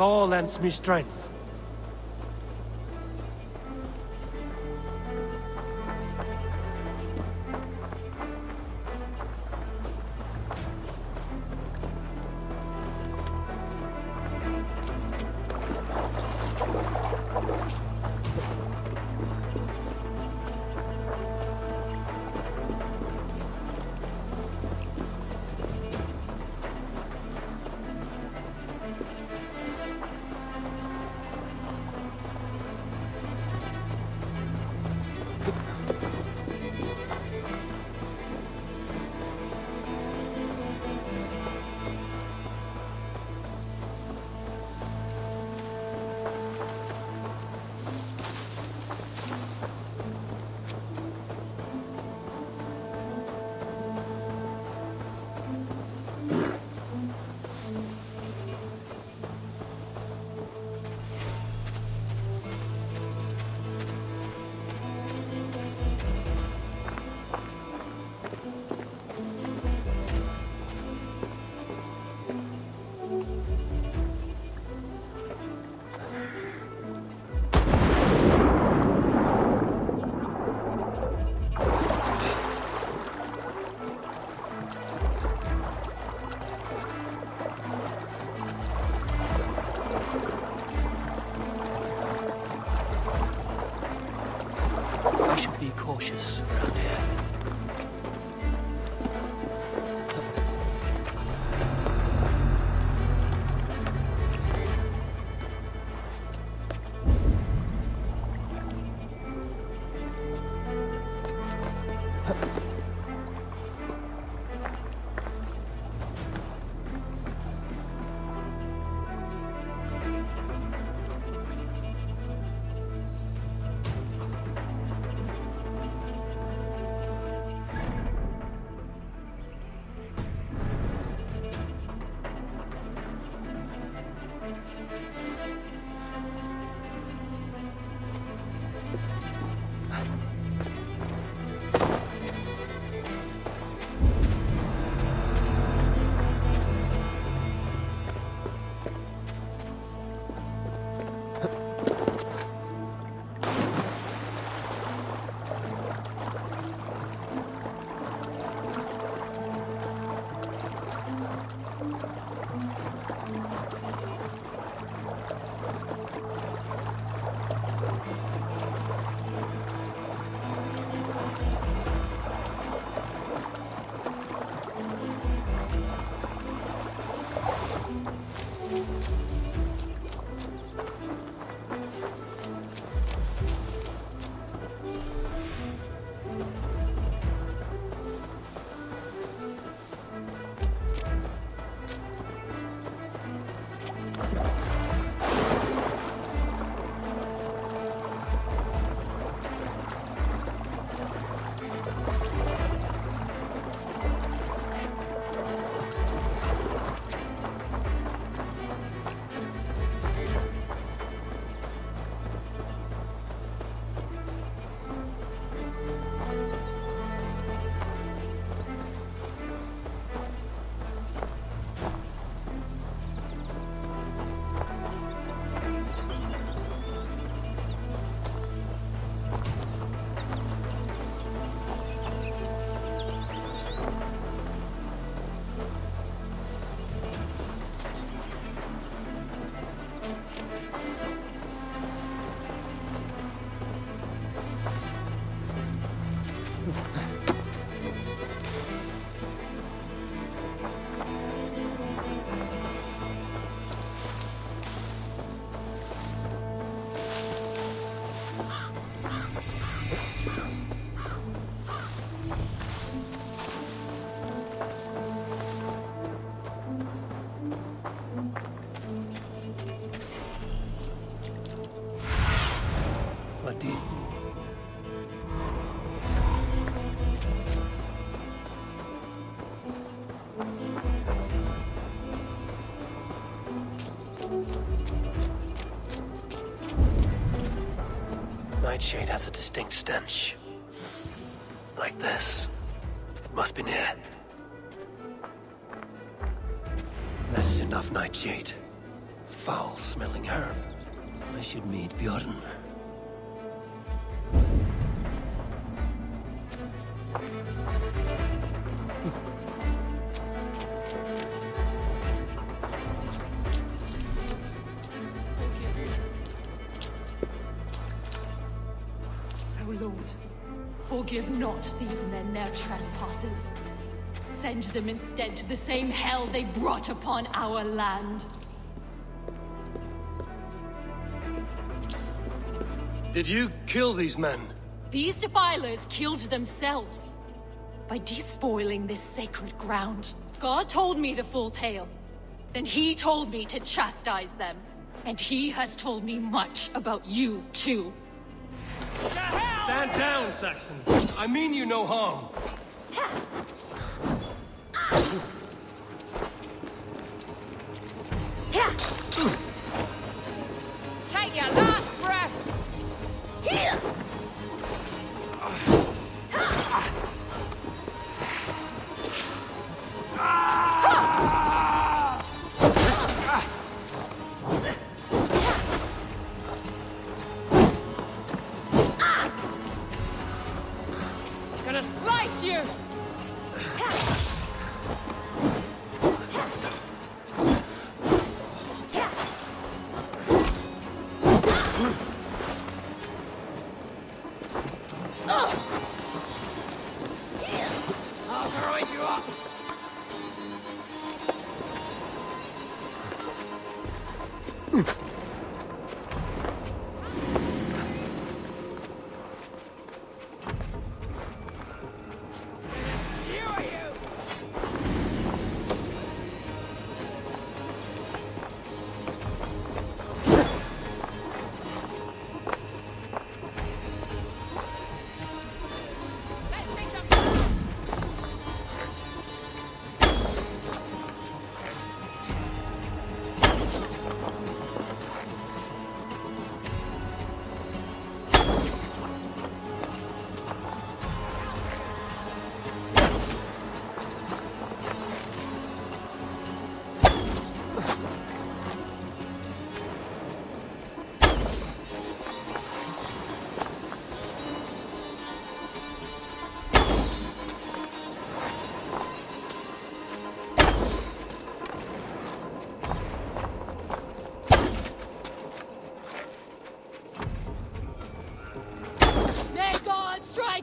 Thor lends me strength. Nightshade has a distinct stench. Like this. Must be near. That is enough, Nightshade. foul-smelling herb. I should meet forgive not these men their trespasses. Send them instead to the same hell they brought upon our land. Did you kill these men? These defilers killed themselves by despoiling this sacred ground. God told me the full tale. Then he told me to chastise them. And he has told me much about you, too. Stand down, Saxon. I mean you no harm. Take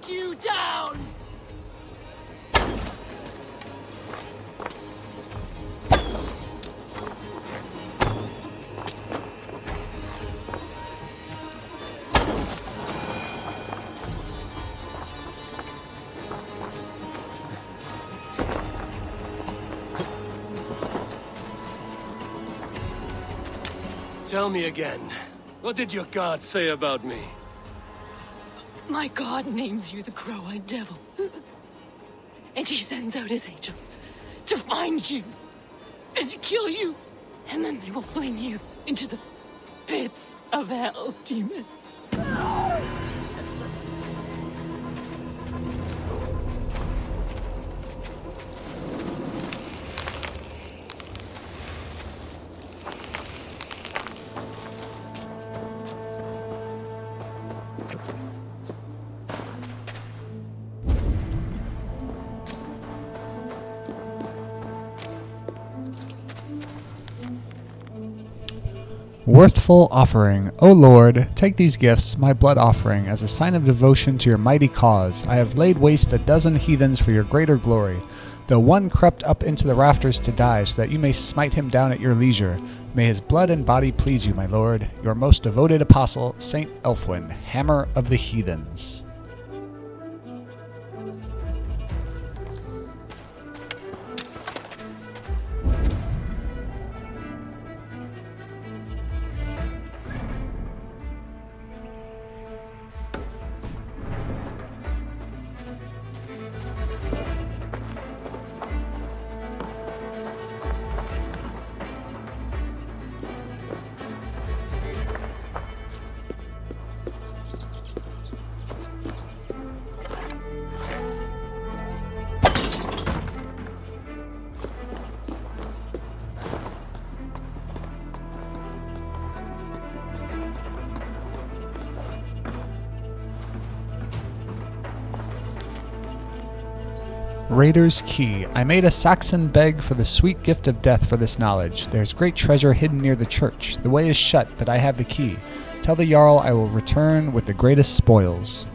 You down! Tell me again. What did your god say about me? My God names you the Crow-Eyed Devil. and he sends out his angels to find you and to kill you. And then they will fling you into the pits of hell, demon. Worthful offering. O Lord, take these gifts, my blood offering, as a sign of devotion to your mighty cause. I have laid waste a dozen heathens for your greater glory. Though one crept up into the rafters to die, so that you may smite him down at your leisure. May his blood and body please you, my Lord, your most devoted apostle, Saint Elfwin, hammer of the heathens. Raider's Key. I made a Saxon beg for the sweet gift of death for this knowledge. There's great treasure hidden near the church. The way is shut, but I have the key. Tell the Jarl I will return with the greatest spoils.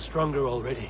Stronger already.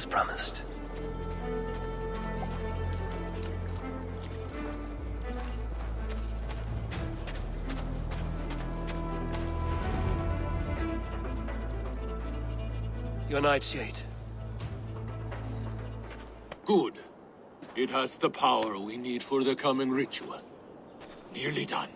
As promised. Your nightshade. Good. It has the power we need for the coming ritual. Nearly done.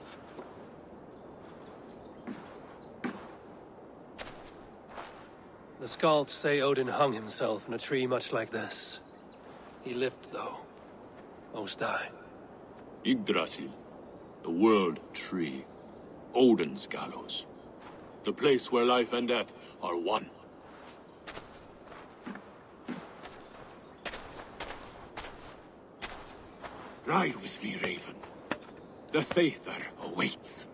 The Skalds say Odin hung himself in a tree much like this. He lived, though. Most die. Yggdrasil. The world tree. Odin's gallows. The place where life and death are one. Ride with me, Raven. The Sather awaits.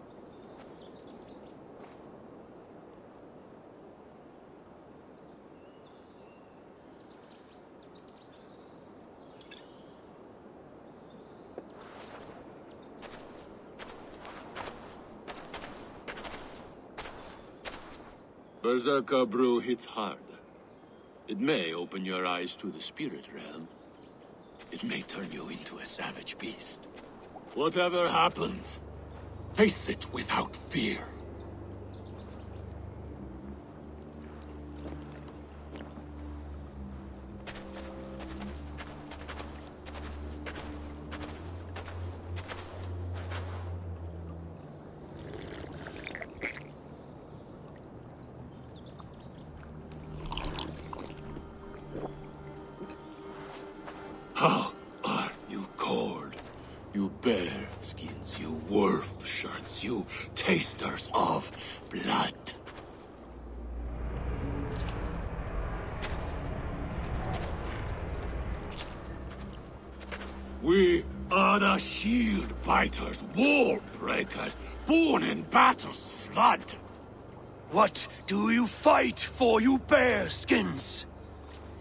Berserker brew hits hard. It may open your eyes to the spirit realm. It may turn you into a savage beast. Whatever happens, face it without fear. How are you cold? You bear skins, you wolf shirts, you tasters of blood. We are the biters, wall breakers, born in battle's flood. What do you fight for, you bear skins?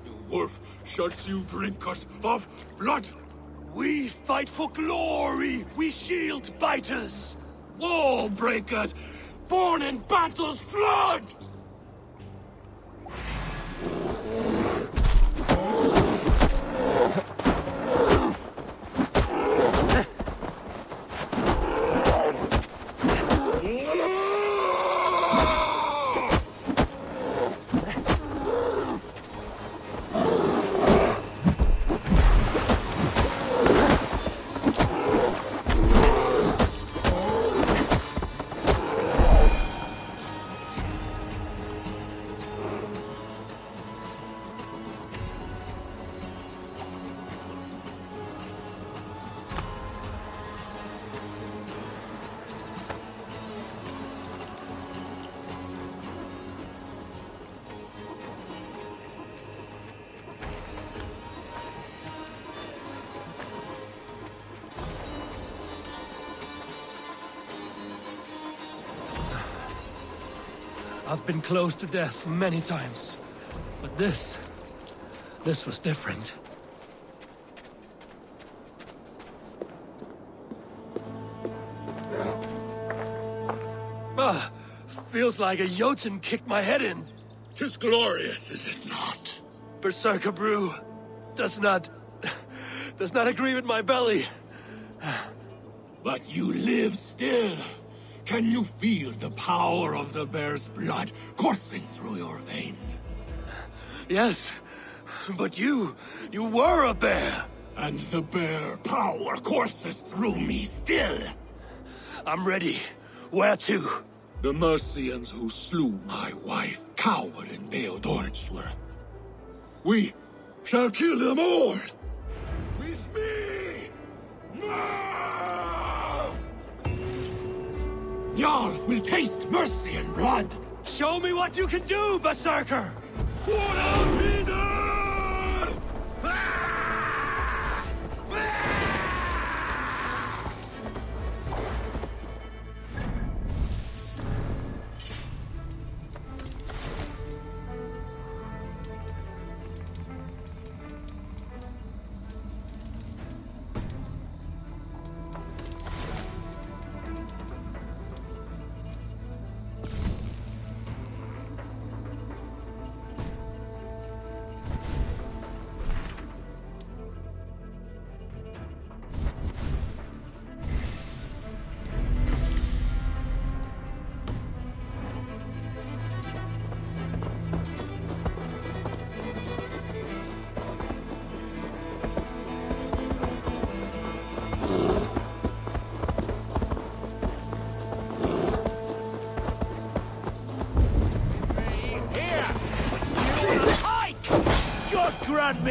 The wolf shirts you drinkers of blood. We fight for glory, we shield biters. War breakers, born in battle's flood. I've been close to death many times. But this... This was different. Ah, feels like a Jotun kicked my head in. Tis glorious, is it not? Berserker brew does not... does not agree with my belly. But you live still. Can you feel the power of the bear's blood coursing through your veins? Yes, but you... you were a bear. And the bear power courses through me still. I'm ready. Where to? The Mercians who slew my wife cowered in Beodoritsworth. We shall kill them all! With me! Now! Jarl will taste mercy and blood! Show me what you can do, Berserker!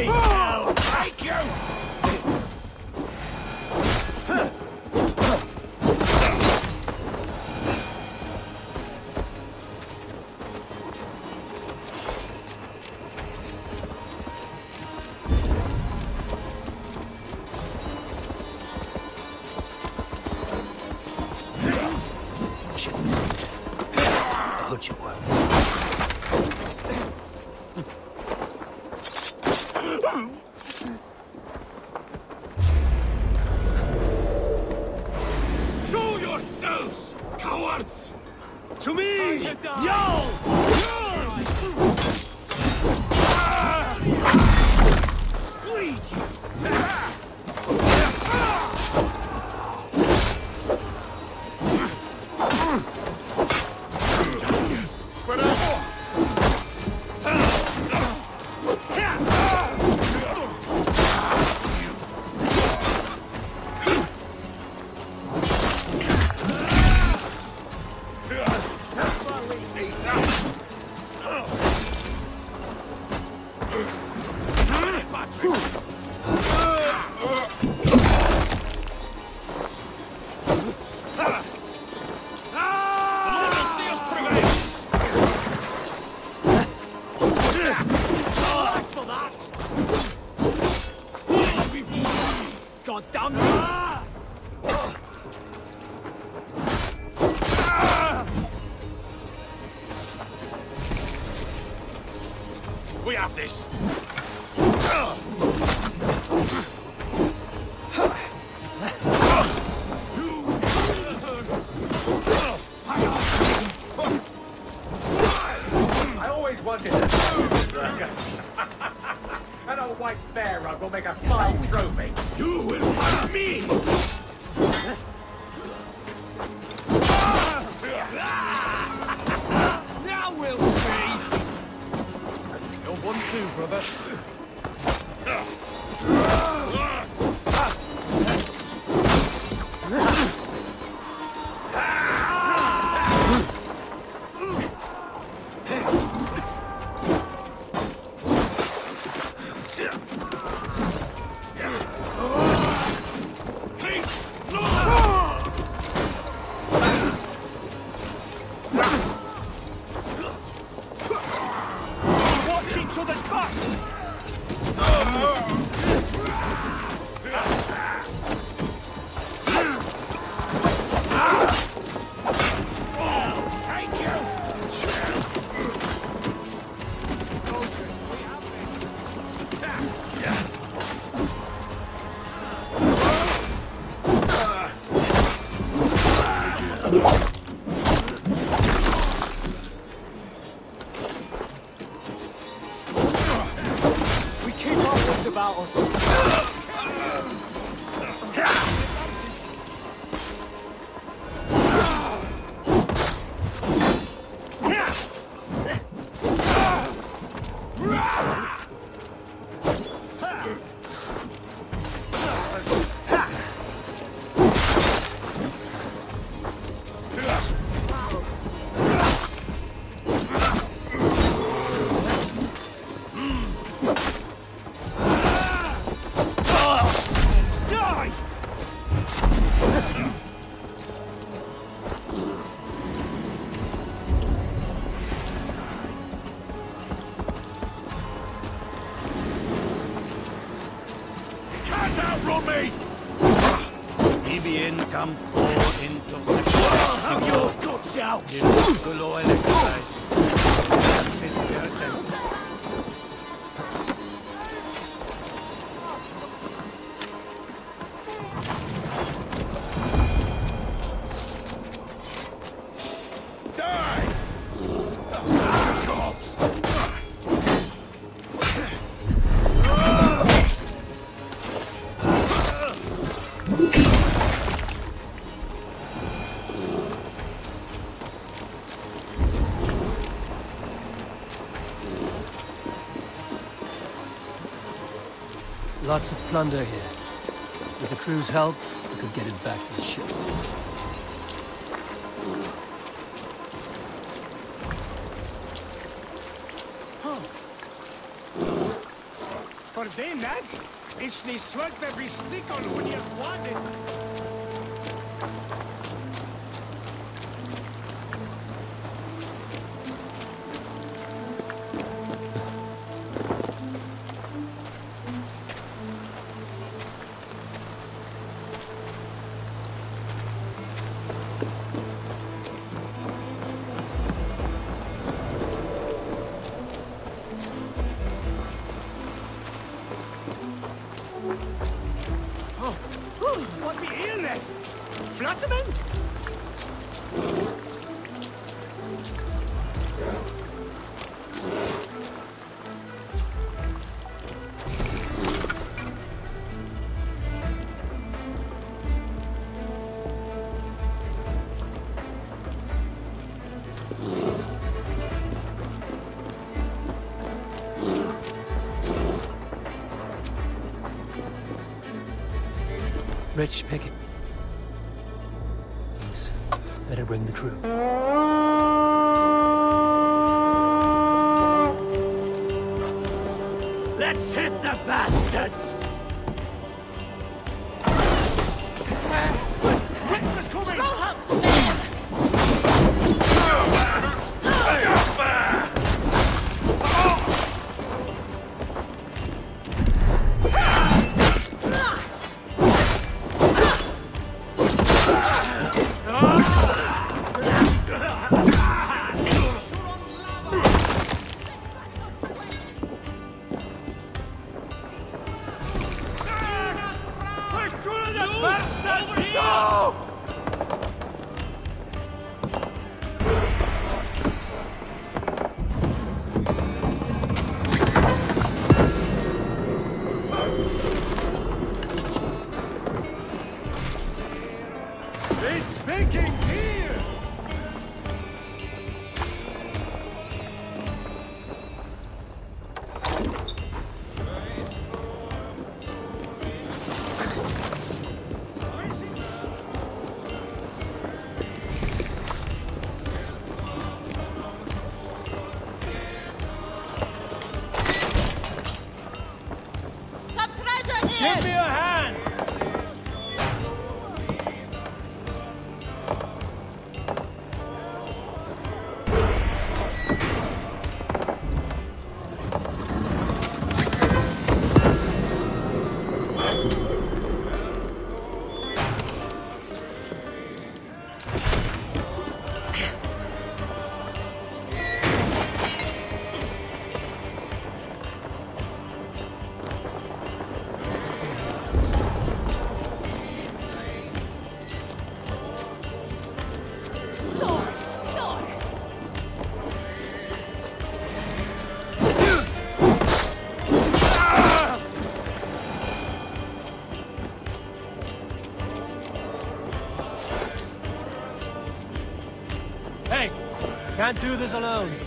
me! plunder here. With the crew's help, we could get it back to the ship. For them, lads, it's the sort that we stick on when you want wanted. Rich picket. Give me a hand! Can't do this alone.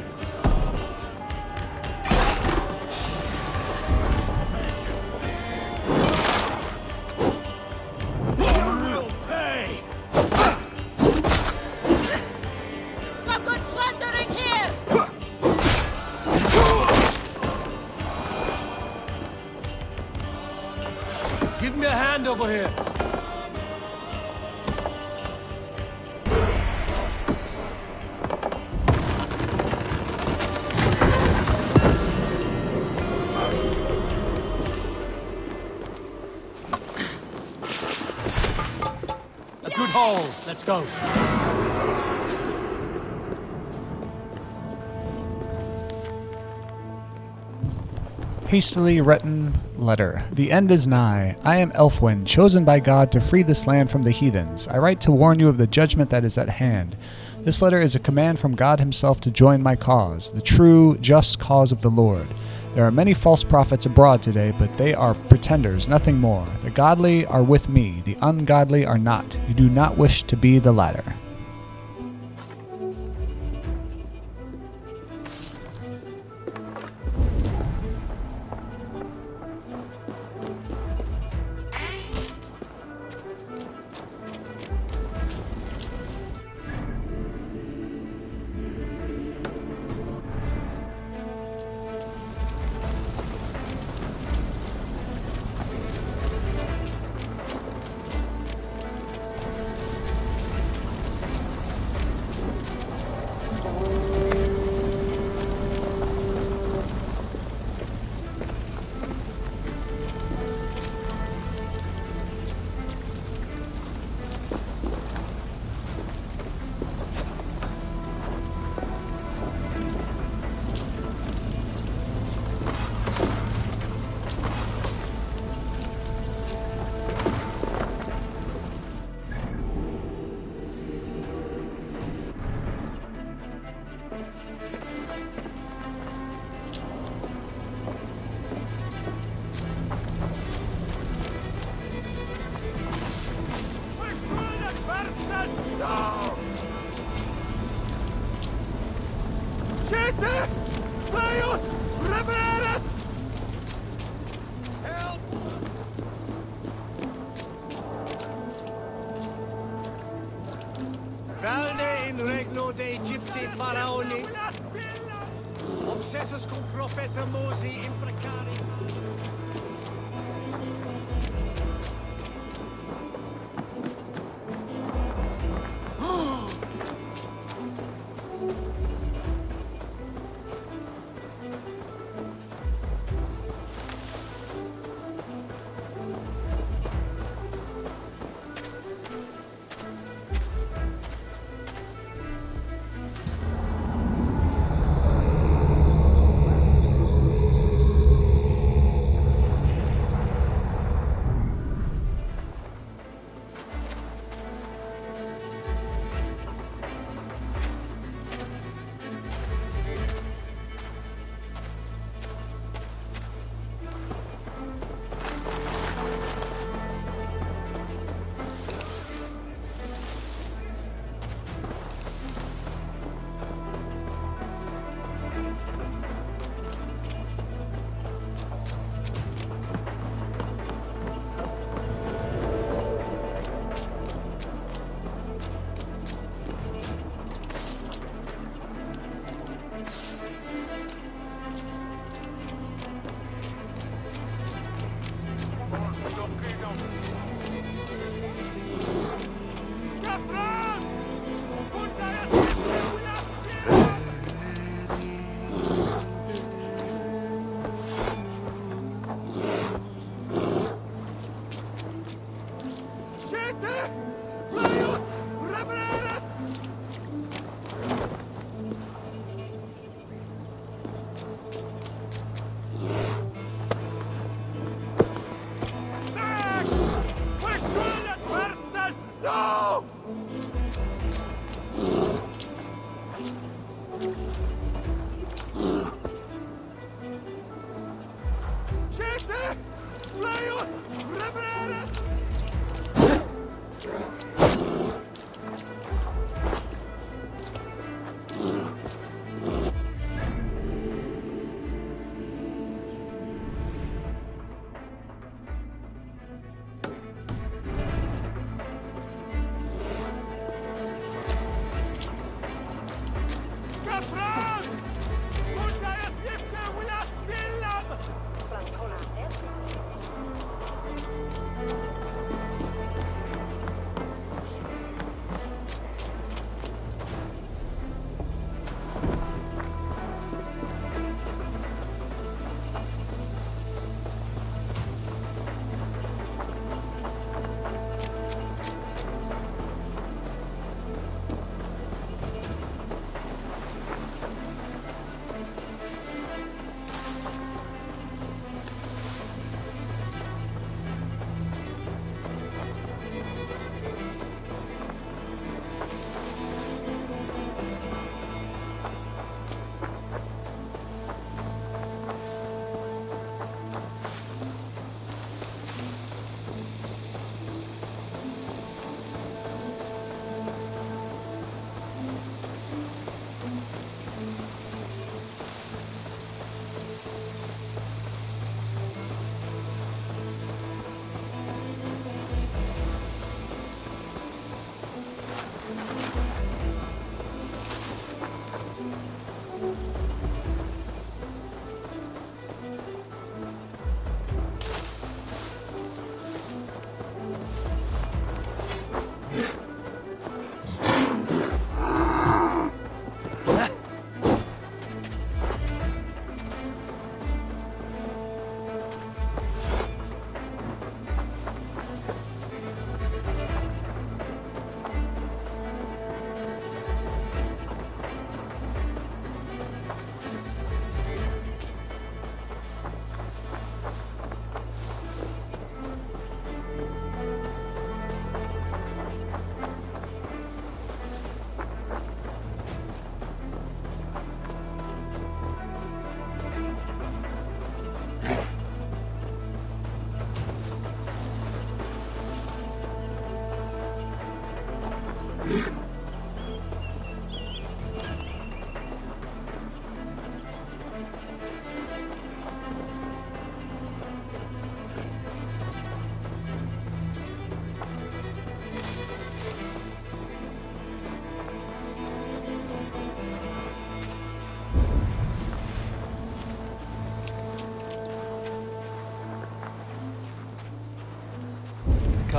Let's go. Hastily written letter. The end is nigh. I am Elfwin, chosen by God to free this land from the heathens. I write to warn you of the judgment that is at hand. This letter is a command from God Himself to join my cause, the true, just cause of the Lord. There are many false prophets abroad today, but they are pretenders, nothing more. The godly are with me, the ungodly are not. You do not wish to be the latter.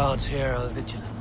Guards here are vigilant.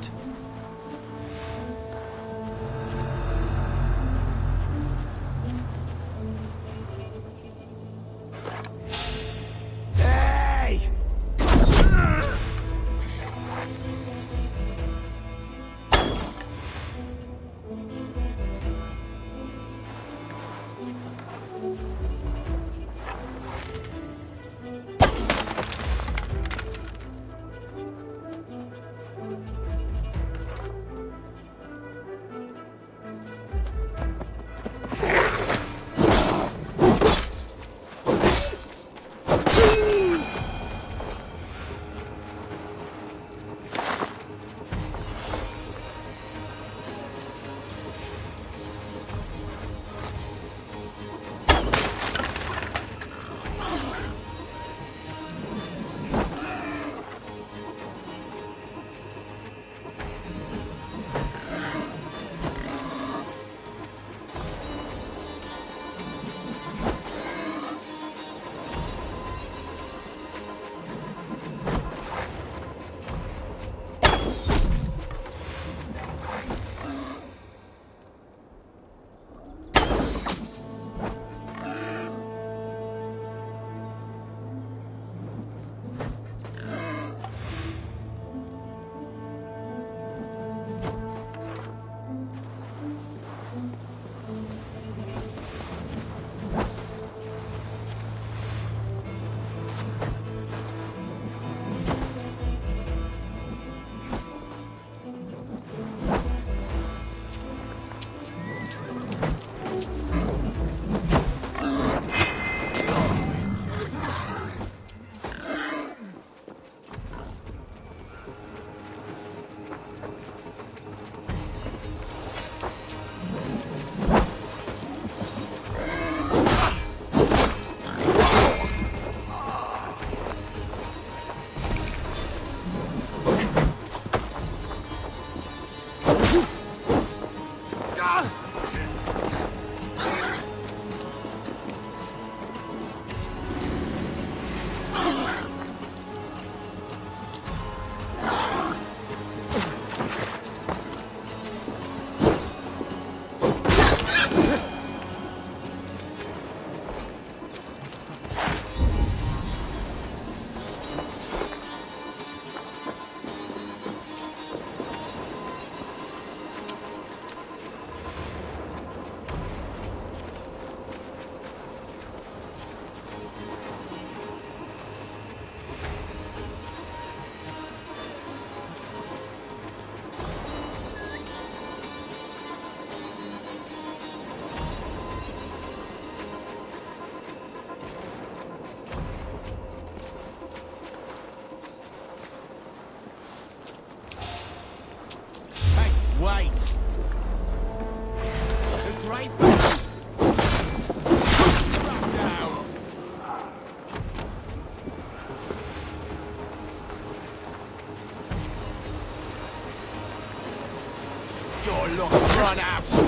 Run out.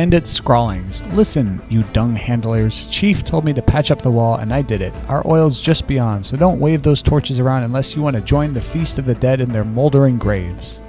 Bandit scrawlings. Listen, you dung handlers. Chief told me to patch up the wall, and I did it. Our oil's just beyond, so don't wave those torches around unless you want to join the feast of the dead in their moldering graves.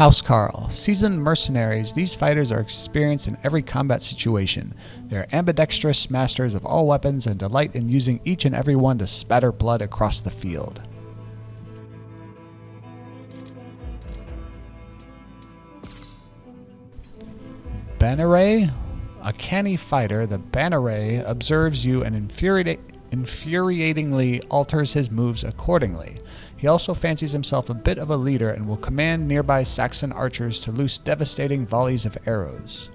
Housecarl. Seasoned mercenaries, these fighters are experienced in every combat situation. They are ambidextrous masters of all weapons and delight in using each and every one to spatter blood across the field. Bannerey? A canny fighter, the Bannerey observes you and infuriatingly alters his moves accordingly. He also fancies himself a bit of a leader and will command nearby Saxon archers to loose devastating volleys of arrows.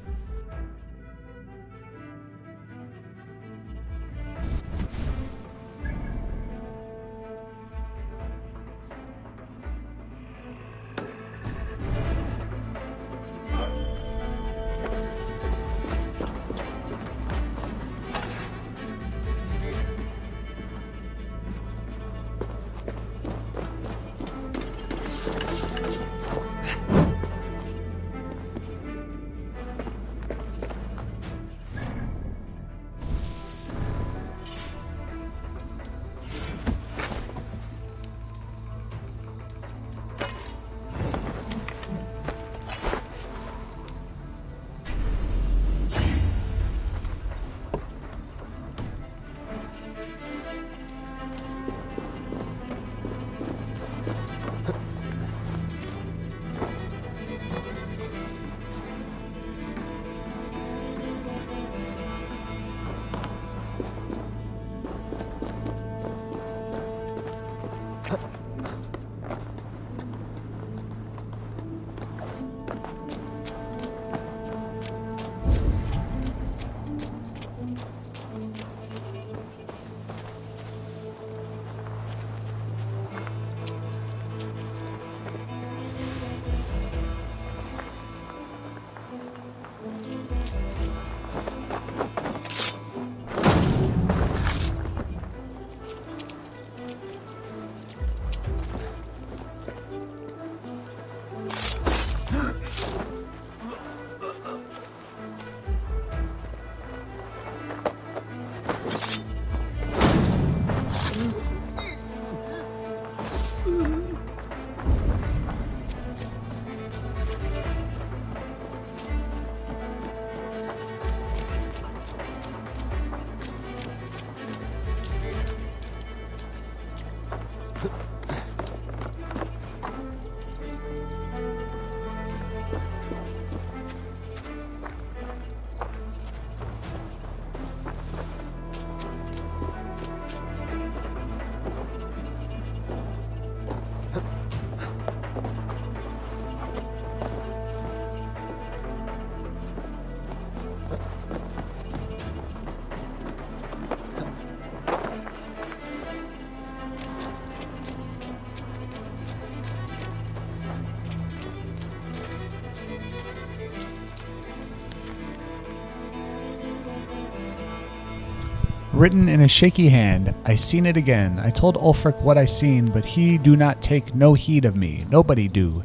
Written in a shaky hand, I seen it again. I told Ulfric what I seen, but he do not take no heed of me. Nobody do.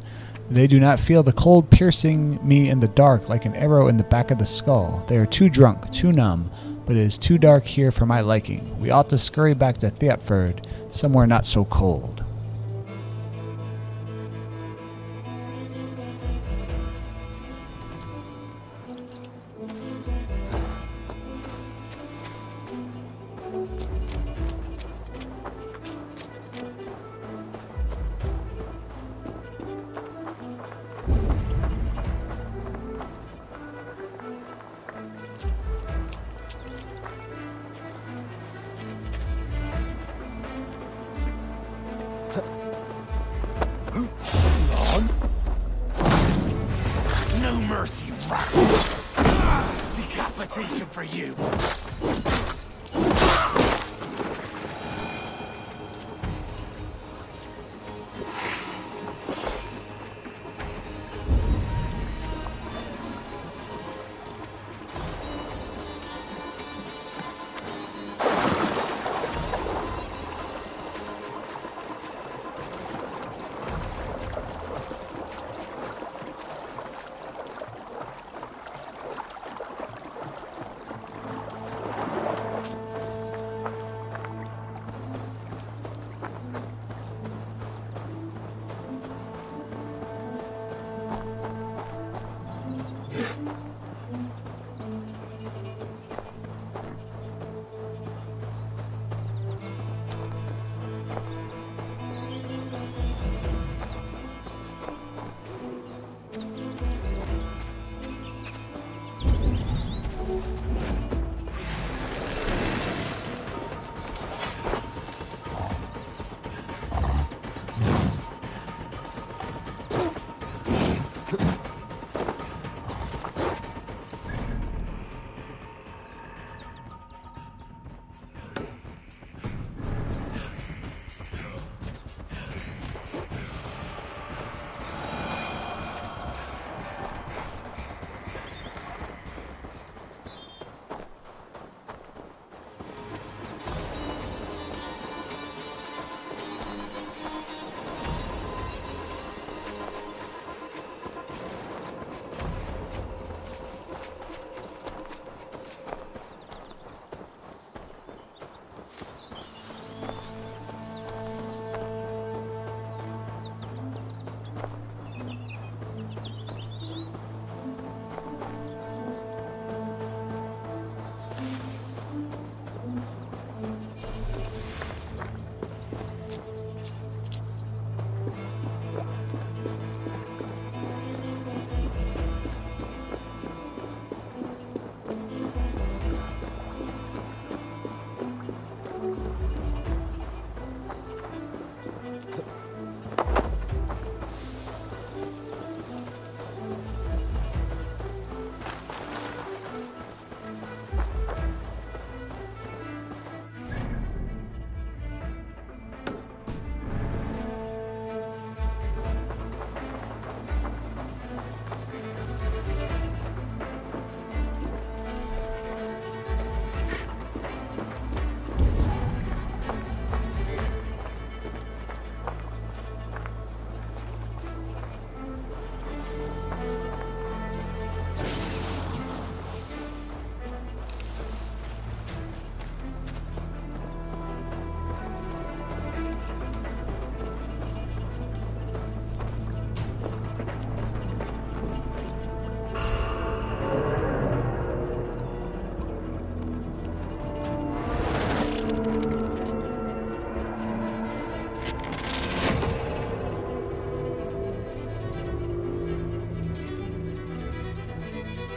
They do not feel the cold piercing me in the dark like an arrow in the back of the skull. They are too drunk, too numb, but it is too dark here for my liking. We ought to scurry back to Thetford, somewhere not so cold. For you!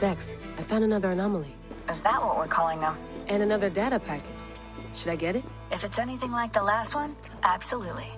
Vex, I found another anomaly. Is that what we're calling them? And another data packet. Should I get it? If it's anything like the last one, absolutely.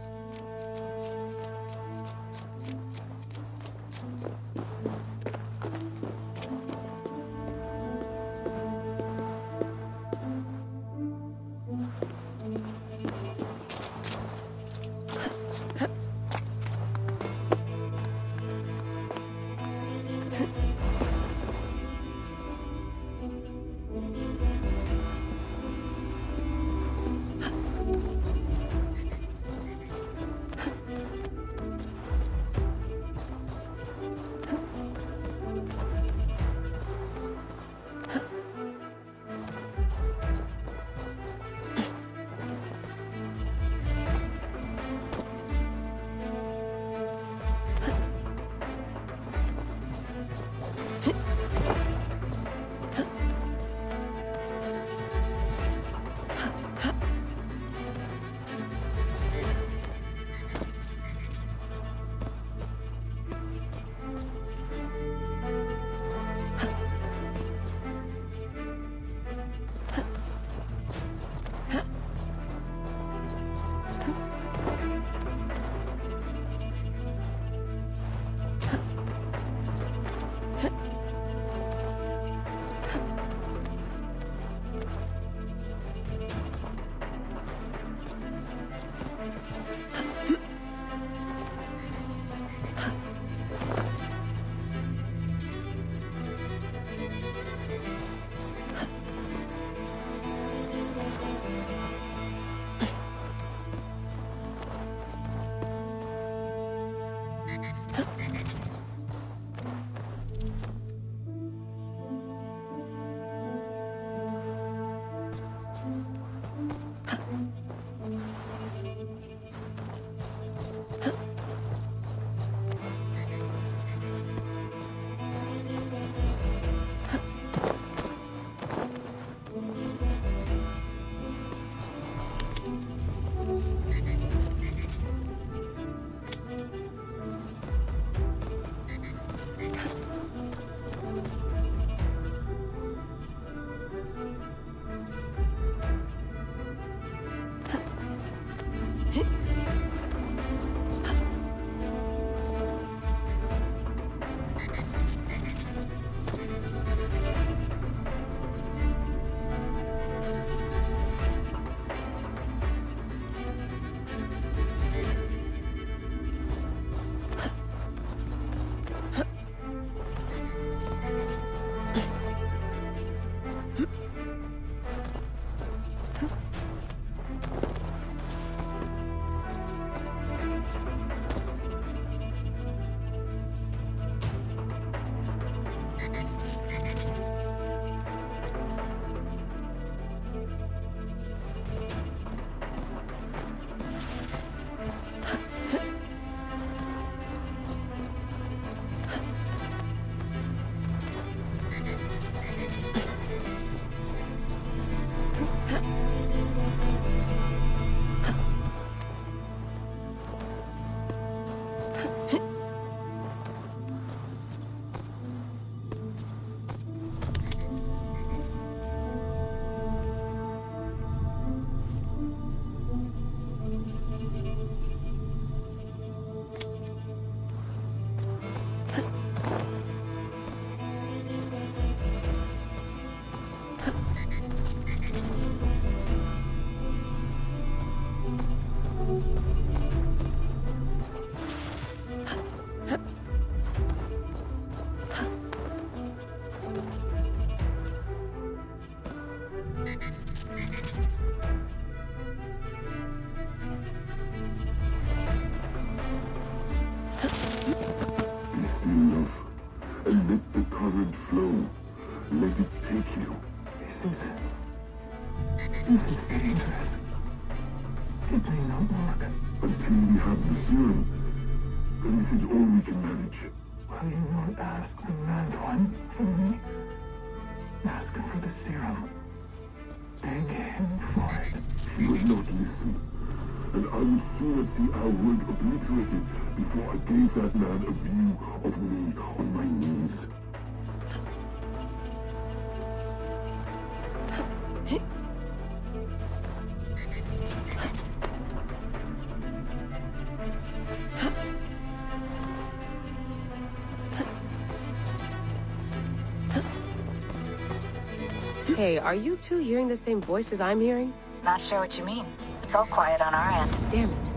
Hey, are you two hearing the same voices I'm hearing? Not sure what you mean. It's all quiet on our end. Damn it.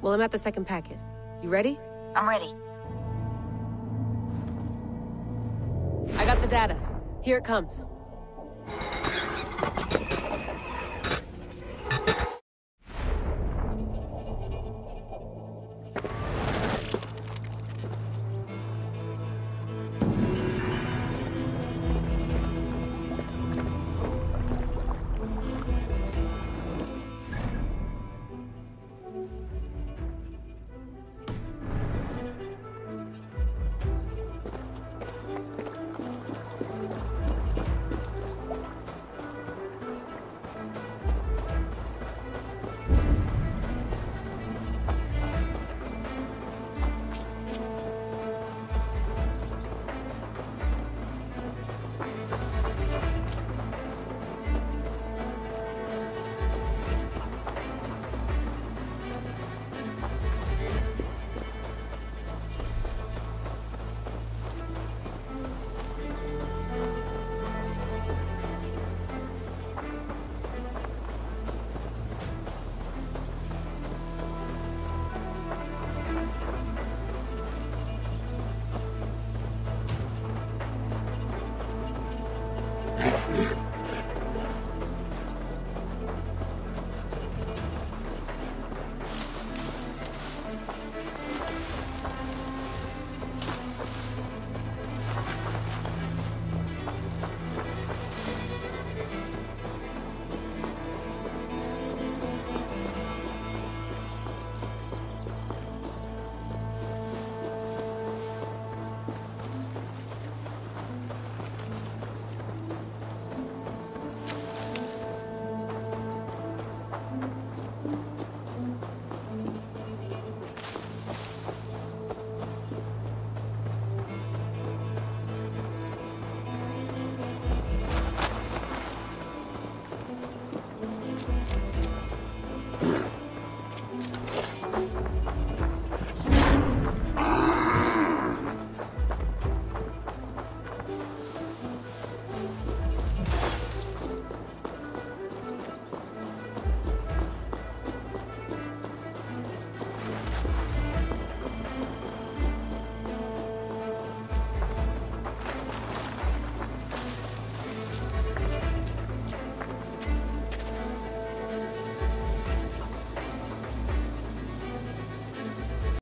Well, I'm at the second packet. You ready? I'm ready. I got the data. Here it comes.